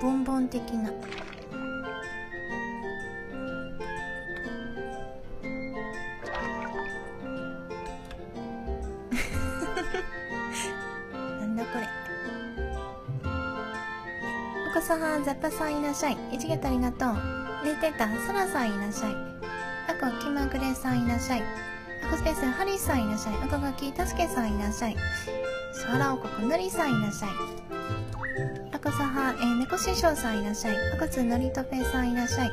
ボンボン的な。なんだこれ。お子さんザッパさんいらっしゃい。一月ありがとう。寝てたサラさんいらっしゃい。あこ気まぐれさんいらっしゃい。あこスペースハリーさんいらっしゃい。あこがきたすけさんいらっしゃい。サラおこくのりさんいらっしゃい。さは、えー、猫師匠さんいらっしゃい。あこつのりとぺさんいらっしゃい。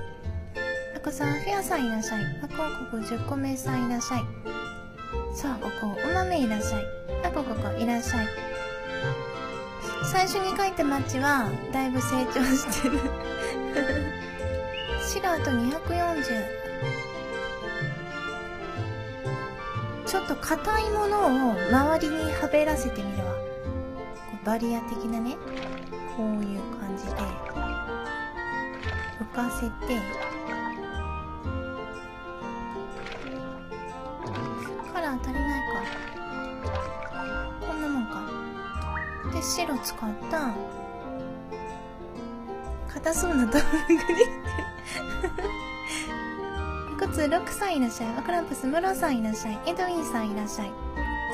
あこさんフェアさんいらっしゃい。あこここ10個目さんいらっしゃい。さあここお豆いらっしゃい。あこここいらっしゃい。最初に書いたマッチはだいぶ成長してる。白あと240ちょっと硬いものを周りにはべらせてみるわ。バリア的なね。こういう感じで浮かせてカラー足りないかこんなもんか。で白使った硬そうな道具に。こつ6さいらっしゃいアクランプスムロさんいらっしゃいエドウィンさんいらっしゃい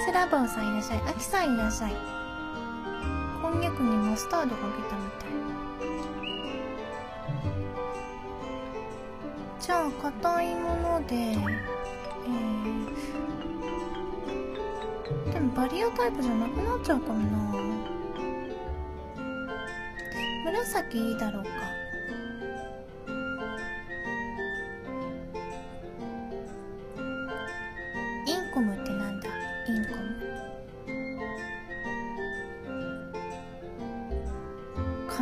スラボーさんいらっしゃいアキさんいらっしゃい。マスタードかけたみたい。じゃあ硬いものでえー、でもバリアタイプじゃなくなっちゃうかもな。紫いいだろうか。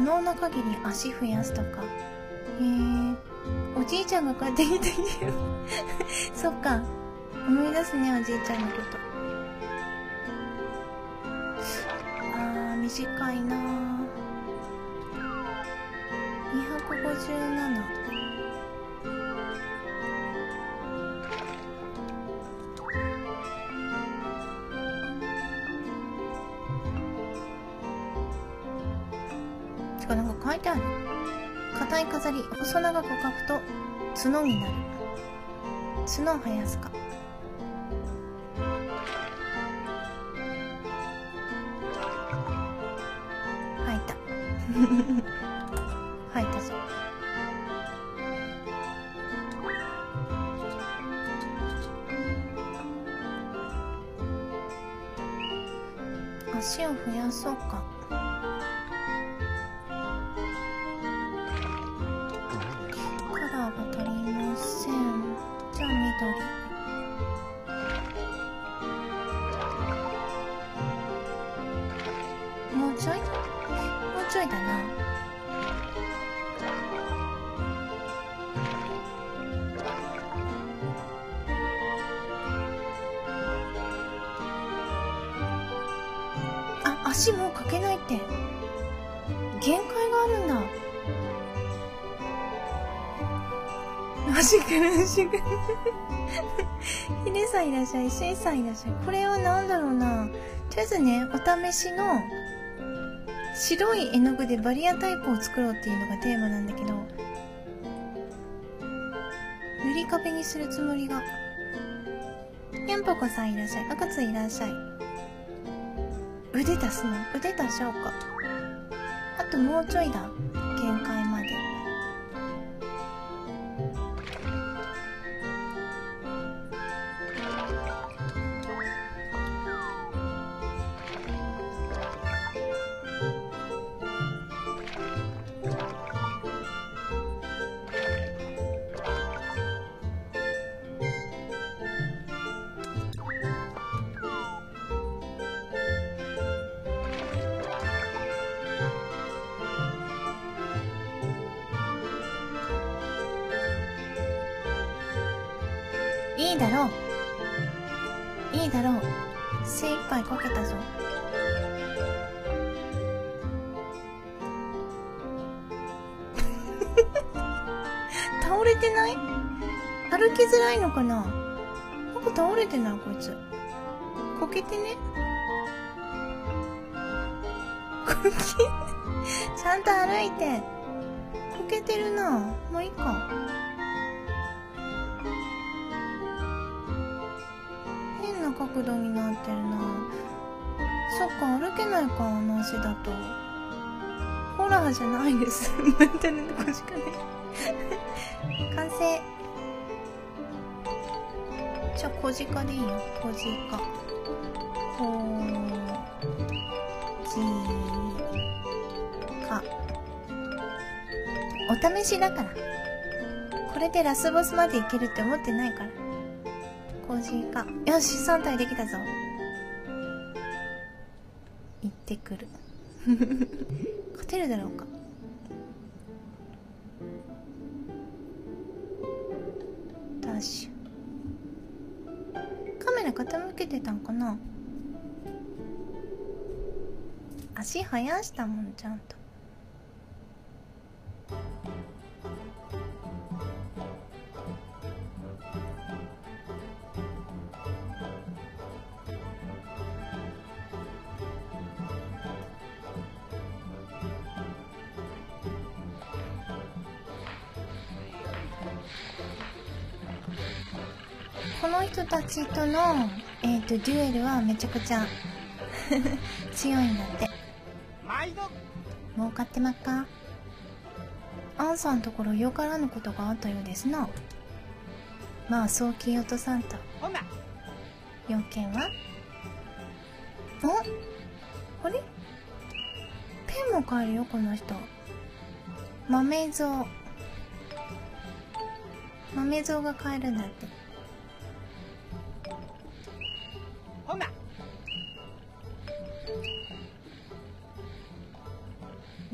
能な限り足増やすとか。へえおじいちゃんが帰ってきたけどそっか。思い出すねおじいちゃんのこと。角になる。角を生やすか。吐いた。吐いたぞ。足を増やそうか。ヒデさんいらっしゃいシェイさんいらっしゃい。これは何だろうな。とりあえずねお試しの白い絵の具でバリアタイプを作ろうっていうのがテーマなんだけど塗り壁にするつもりが。にゃんぽこさんいらっしゃい。赤ついらっしゃい。腕出すの？腕出しょうか。あともうちょいだ。いいだろう。いいだろう。精一杯こけたぞ。倒れてない？歩きづらいのかな？なんか倒れてないこいつ。こけてね？こけ？ちゃんと歩いて。抜けてるな。もういいか。か歩けないかあの足だと。ホラーじゃないです。メンテナとこしかね。完成。じゃあ小鹿でいいよ。小鹿。こじか。お試しだから。これでラスボスまでいけるって思ってないから。小鹿。よし3体できたぞ。ってくる。勝てるだろうか。ダッシュ。カメラ傾けてたんかな。足生やしたもんちゃんと。デュエルはめちゃくちゃ 強いんだって。儲かってまっか？アンさんところよからぬことがあったようですな。まあそう気落とさんと要件は？お？あれ？ペンも買えるよこの人。豆蔵。豆蔵が買えるんだって。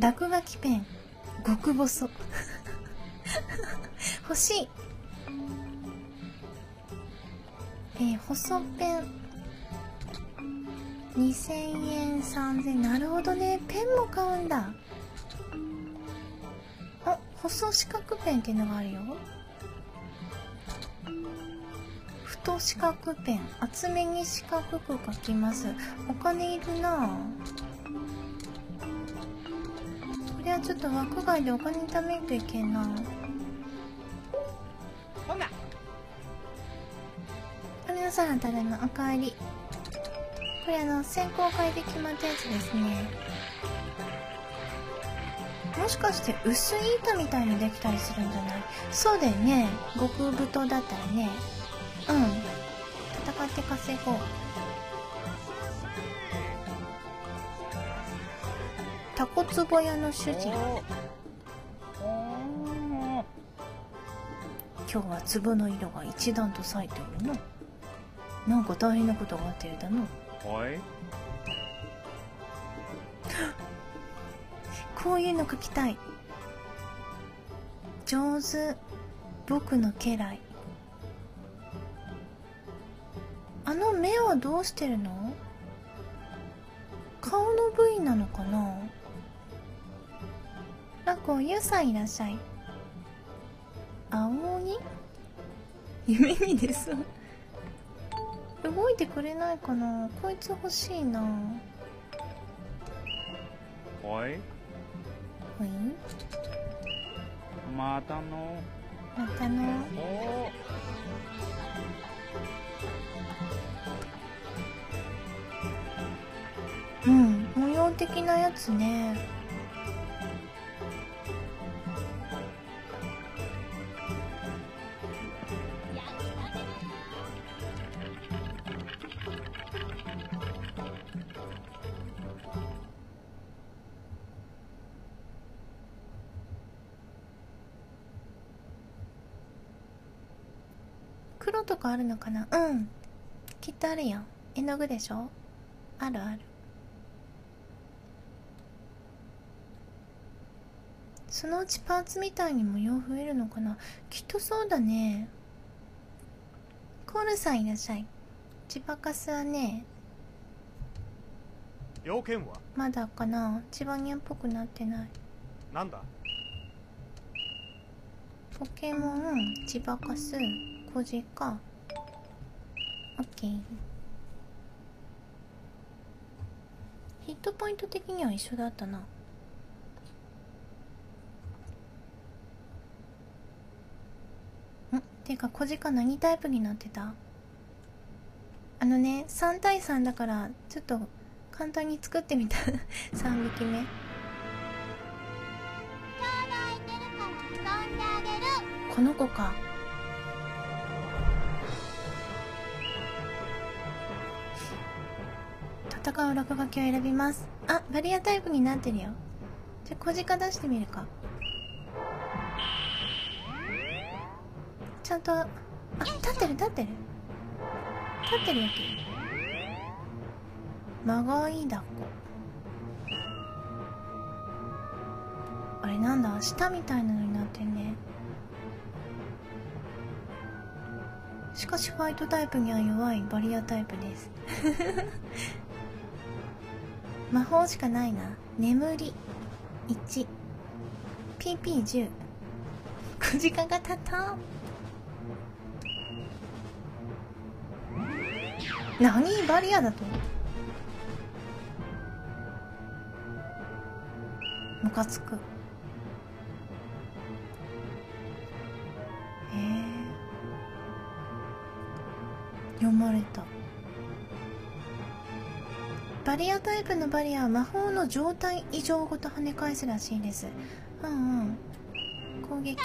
落書きペン。極細。欲しい。えー、細ペン。2000円3000円。なるほどね。ペンも買うんだ。あ細四角ペンっていうのがあるよ。太四角ペン。厚めに四角く書きます。お金いるなぁ。これはちょっと枠外でお金貯めんといけんなほんな。あれのさらただいまおかえり。これあの先行会で決まったやつですね。もしかして薄い板みたいにできたりするんじゃない？そうだよね。極太だったらね。うん。戦って稼ごうタコツボ屋の主人。今日は壺の色が一段と咲いておるの。なんか大変なことがあったようだの。こういうの描きたい。上手。僕の家来。あの目はどうしてるの？顔の部位なのかな？ラコユさんいらっしゃい。青鬼？夢に出そう動いてくれないかな。こいつ欲しいな。おい。おい？またの。またの？うん模様的なやつね黒とかあるのかな？うん。きっとあるよ。絵の具でしょ？あるある。そのうちパーツみたいに模様増えるのかな？きっとそうだね。コールさんいらっしゃい。チバカスはね。要件は？まだかな？チバニャンっぽくなってない。なんだ？ポケモンチバカスこじか。オッケー。ヒットポイント的には一緒だったな。ん？てか、小鹿何タイプになってた？あのね、3対3だから、ちょっと簡単に作ってみた。3匹目。この子か。戦う落書きを選びます。あバリアタイプになってるよ。じゃあ小鹿出してみるか。ちゃんとあ立ってる立ってる。立ってるよ間がいいだっこ。あれなんだ舌みたいなのになってんね。しかしファイトタイプには弱いバリアタイプです。魔法しかないな。眠り。1PP10 小鹿が立た。何バリアだと？ムカつく。へえ読まれた。バリアタイプのバリアは魔法の状態異常ごと跳ね返すらしいです。うんうん。攻撃。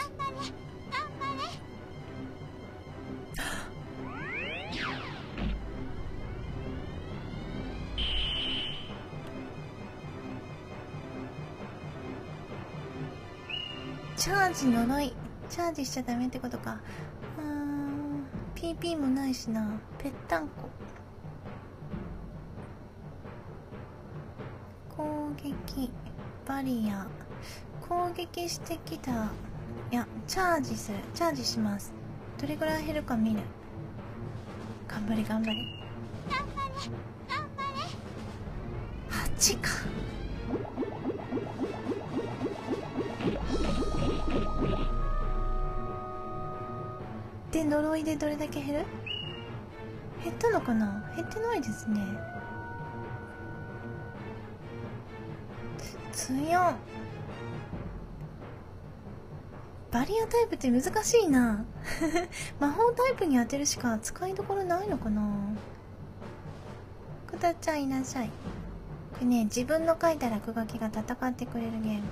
チャージ呪い。チャージしちゃダメってことか。うーん。PP もないしな。ぺったんこ。撃バリア攻撃してきたいやチャージする。チャージします。どれぐらい減るか見る。頑張れ頑張れ。8か。で呪いでどれだけ減る？減ったのかな？減ってないですね強バリアタイプって難しいな。魔法タイプに当てるしか使いどころないのかな。くだちゃんいらっしゃい。これね自分の書いた落書きが戦ってくれるゲーム。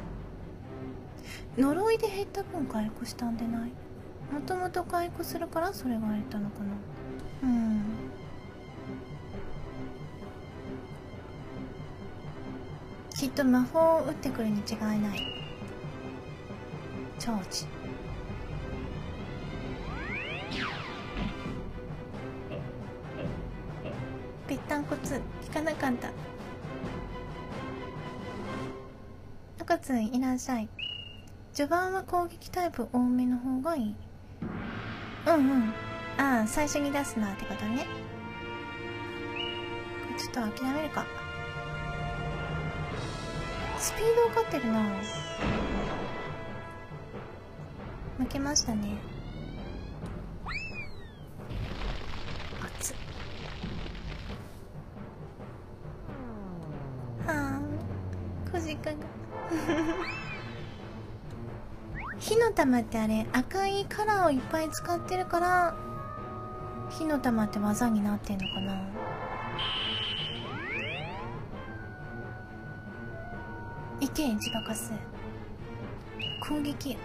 呪いで減った分回復したんでない。もともと回復するからそれが減ったのかな。うん。きっと魔法を打ってくるに違いない。チャージぺったんこつ。聞かなかった。赤つんいらっしゃい。序盤は攻撃タイプ多めの方がいい。うんうん。ああ最初に出すなってことね。ちょっと諦めるか。スピード分かってるな。負けましたね。熱っ。はあ小鹿が。火の玉ってあれ赤いカラーをいっぱい使ってるから火の玉って技になってんのかな。いけ自爆す攻撃。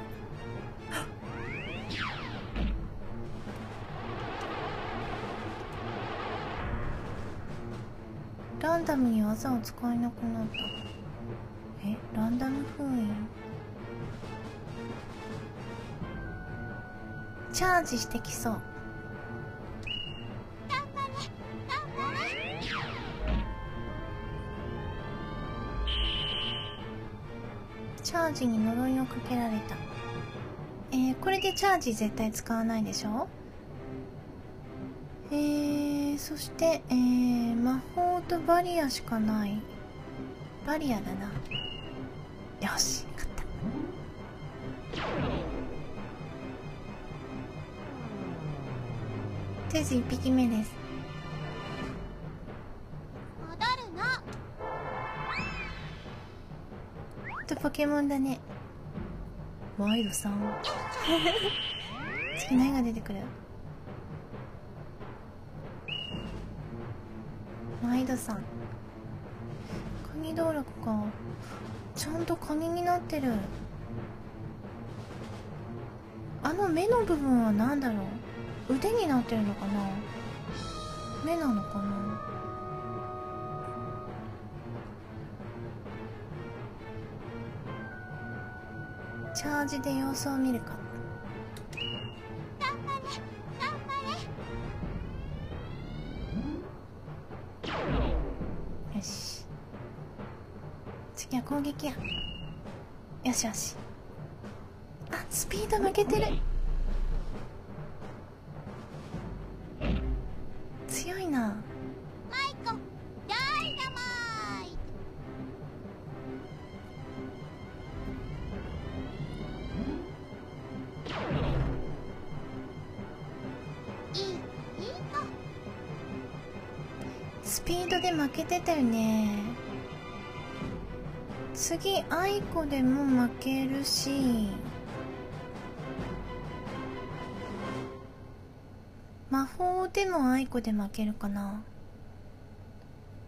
ランダムに技を使えなくなった。えランダム封印？チャージしてきそう。チに呪いをかけられた。えー、これでチャージ絶対使わないでしょ？えー、そして、えー、魔法とバリアしかない。バリアだな。よし勝った。とりあえず1匹目です。ポケモンだね。ワイドさん。次何が出てくる？毎度さん。鍵登録か。ちゃんと鍵になってる。あの目の部分は何だろう？腕になってるのかな？目なのかな？チャージで様子を見るか。頑張れ頑張れよし。次は攻撃や。よしよし。あスピード負けてる。スピードで負けてたよね。次アイコでも負けるし。魔法でもアイコで負けるかな。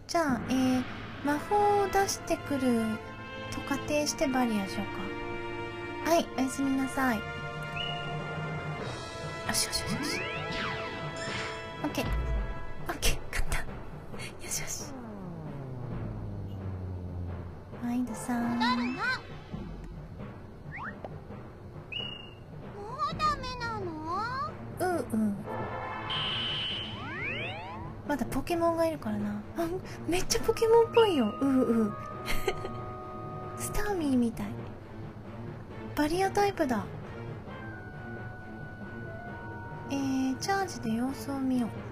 じゃあえー、魔法を出してくると仮定してバリアしようか。はいおやすみなさい。よしよしよしよし。まだポケモンがいるからな。あめっちゃポケモンっぽいよ。ううう。スターミーみたい。バリアタイプだ。えー、チャージで様子を見よう。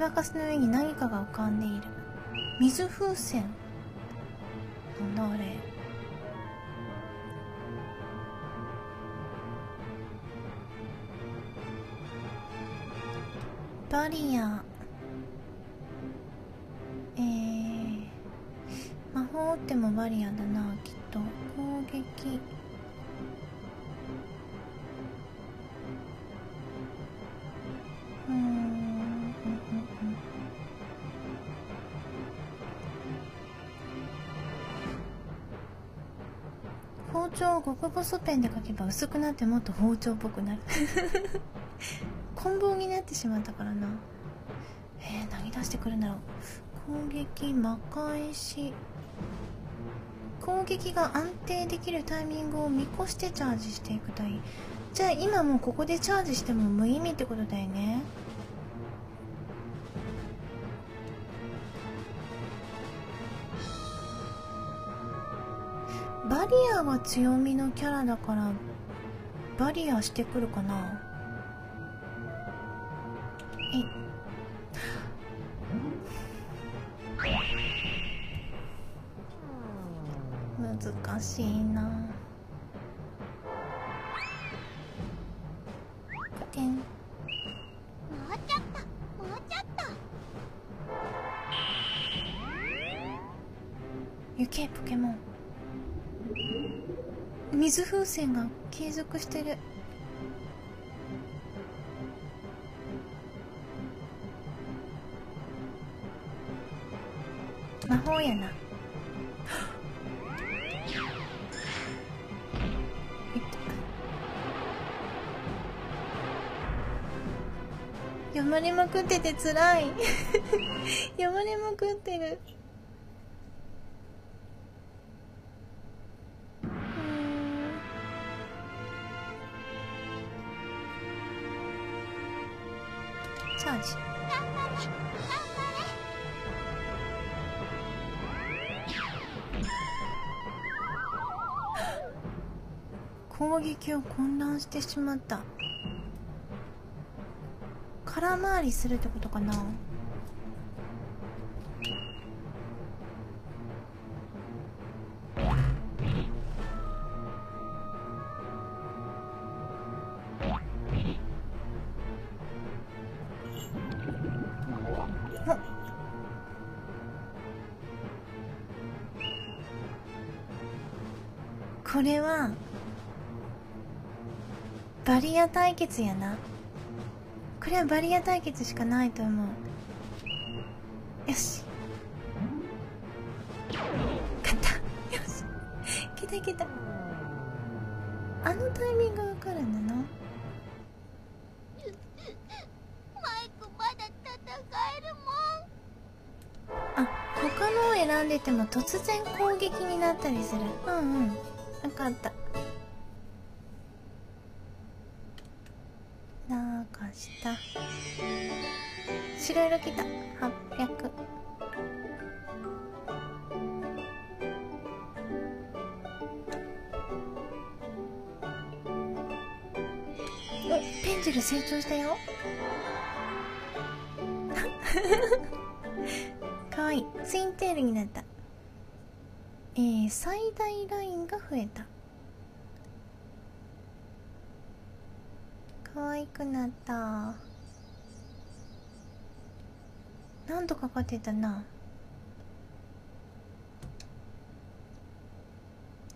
千葉かすの上に何かが浮かんでいる。水風船。なんだあれ。バリア。えー、魔法ってもバリアだなきっと。攻撃。丁を極細ペンで書けば薄くなってもっと包丁っぽくなる。棍棒になってしまったからな。えー、何出してくるんだろう。攻撃魔返し攻撃が安定できるタイミングを見越してチャージしていくといい。じゃあ今もうここでチャージしても無意味ってことだよね。強みのキャラだからバリアしてくるかな？えっ。難しいな。水風船が継続してる。魔法やな。読まれまくっててつらい。読まれまくってる。チャージ。攻撃を混乱してしまった。空回りするってことかな？リア対決やな。これはバリア対決しかないと思う。よし。勝った。よし。来た来た。あのタイミングわかるんだな。マイクまだ戦えるもん。あ他のを選んでても突然攻撃になったりする。うんうん。分かったなんかした。白色来た。800おペンジル成長したよ。かわいい。ツインテールになった。えー、最大ラインが増えた。可愛くなった。何度かかってたな。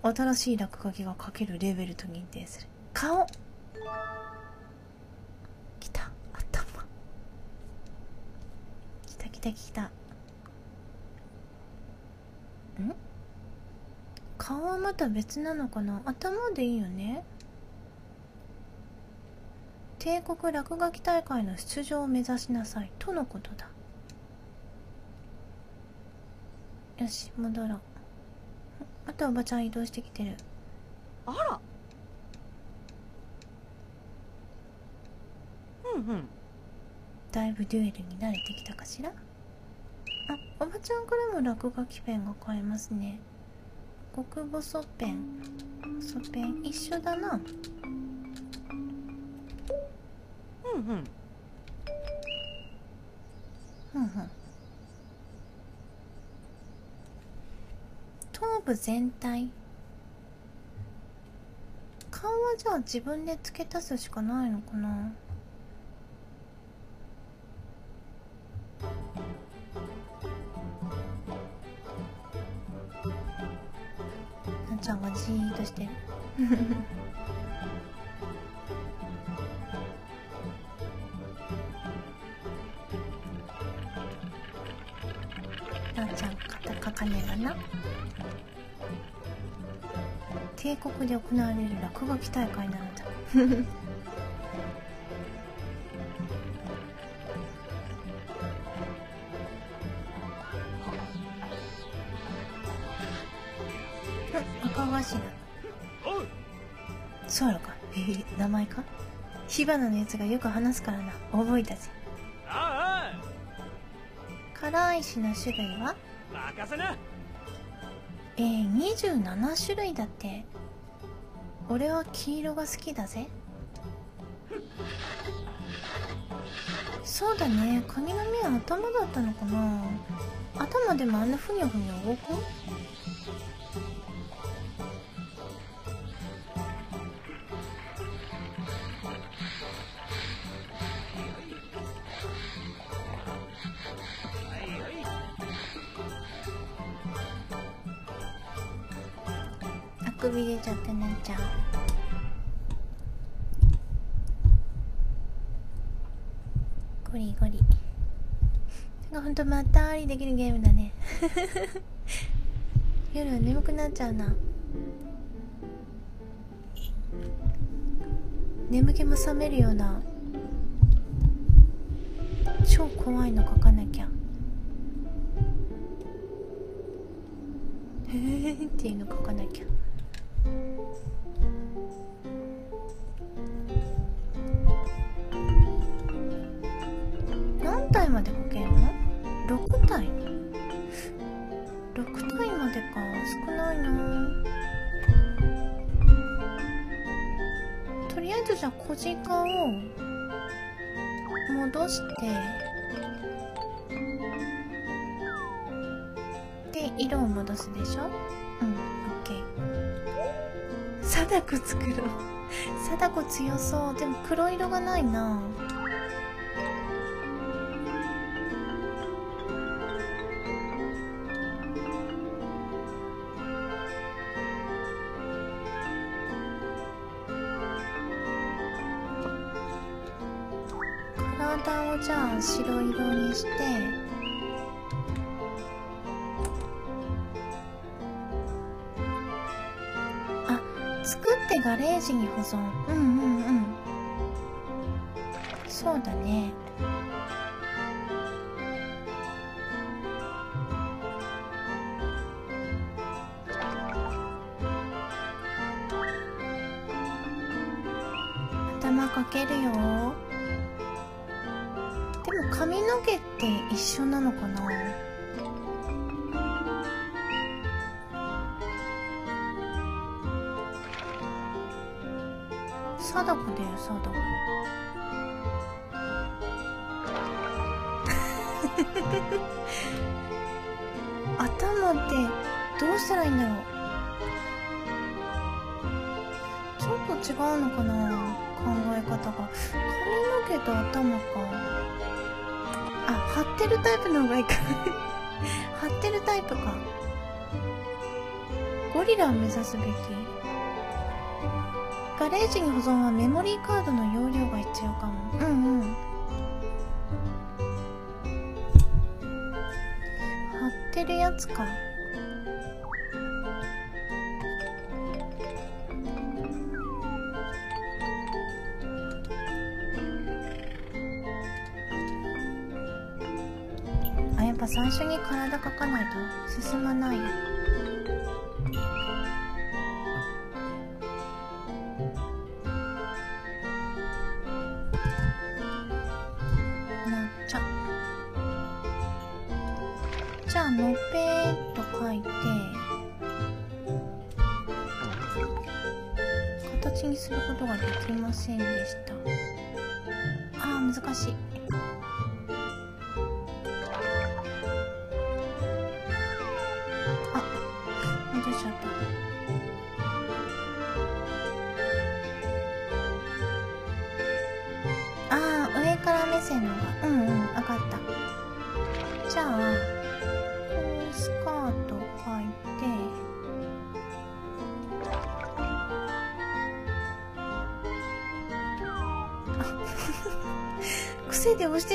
新しい落書きが書けるレベルと認定する。顔。きた。頭。きたきたきた。ん？顔はまた別なのかな？頭でいいよね？帝国落書き大会の出場を目指しなさいとのことだ。よし戻ろう。またおばちゃん移動してきてる。あら。うんうん。だいぶデュエルに慣れてきたかしら？あおばちゃんからも落書きペンが買えますね。極細ペン。細ペン。一緒だなうんふんふん。頭部全体。顔はじゃあ自分で付け足すしかないのかな？なちゃんがじーっとしてる。肩かな。帝国で行われる落書き大会なのだ。うん赤頭。そうやろか。えー、名前か？火花のやつがよく話すからな。覚えたぜ。あ辛い石の種類は？あ任せな。えー、27種類だって。俺は黄色が好きだぜ。そうだね。髪の目は頭だったのかな。頭でもあんなふにゃふにゃ動く？び出ちゃってなっちゃう。ゴリゴリ。なんかほんとまったりできるゲームだね。夜は眠くなっちゃうな。眠気も覚めるような。超怖いの書かなきゃ。へーっていうの書かなきゃ。何体まで書けるの ?6 体。6体までか。少ないな。とりあえずじゃあ小鹿を戻して。で色を戻すでしょ？貞子作ろう。貞子強そう。でも黒色がないな。体をじゃあ白色にして。作ってガレージに保存。うんうんうん。そうだね貞子だよ貞子頭ってどうしたらいいんだろう。ちょっと違うのかな考え方が。髪の毛と頭か。あ張ってるタイプの方がいいか。張ってるタイプか。ゴリラを目指すべき。ガレージに保存はメモリーカードの容量が必要かも。うんうん。貼ってるやつかじゃあのっぺーっと書いて形にすることができませんでした。あー難しい。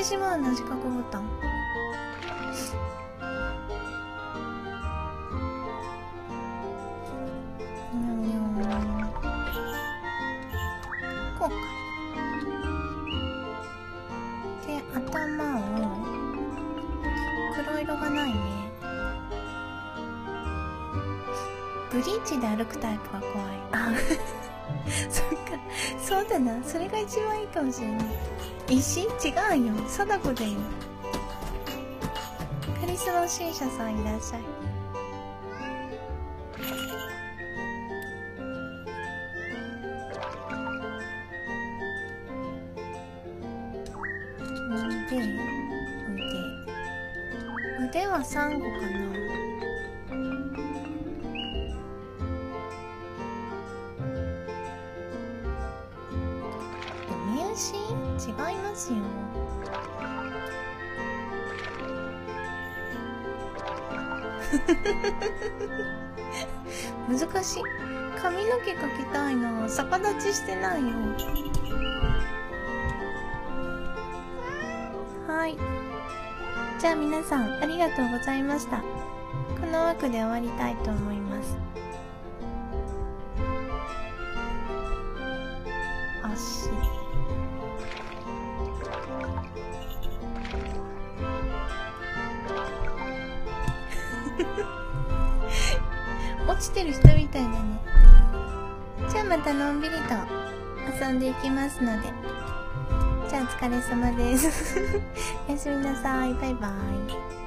しまうんだ四角ボタンこう。かで頭を黒色がないね。ブリーチで歩くタイプが怖い。あそっか そうだな。それが一番いいかもしれない。石？違うよ。貞子だよ。カリスマ新社さんいらっしゃい。難しい。髪の毛かけたいな。逆立ちしてないよ。はい。じゃあ皆さんありがとうございました。この枠で終わりたいと思います。たのんびりと遊んでいきますので。じゃあお疲れ様です。おやすみなさい。バイバイ。